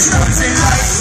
is nothing like